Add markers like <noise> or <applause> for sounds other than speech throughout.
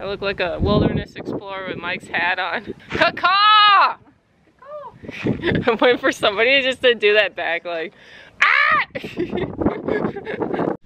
I look like a wilderness explorer with Mike's hat on. Caw! I'm waiting for somebody just to do that back, like, ah! <laughs>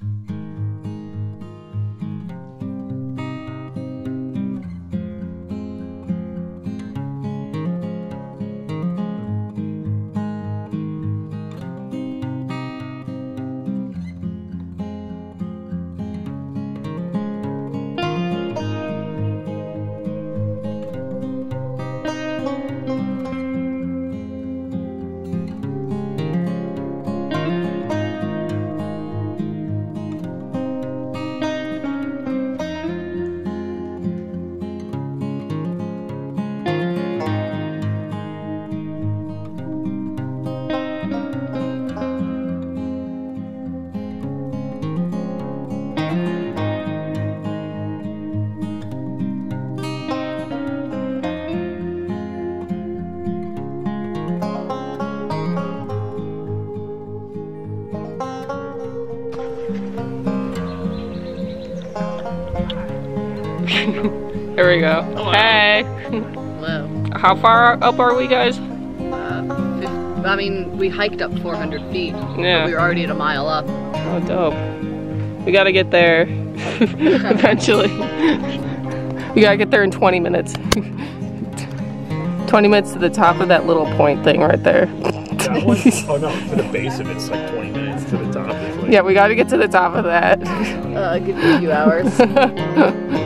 <laughs> Here we go. Hey! Hello. How far up are we, guys? Uh, I mean, we hiked up 400 feet. Yeah. We were already at a mile up. Oh, dope. We gotta get there <laughs> eventually. we gotta get there in 20 minutes. <laughs> 20 minutes to the top of that little point thing right there. That <laughs> one? oh no, to the base of it's like 20 minutes. To the top like. Yeah, we gotta get to the top of that. Uh, give me a few hours. <laughs>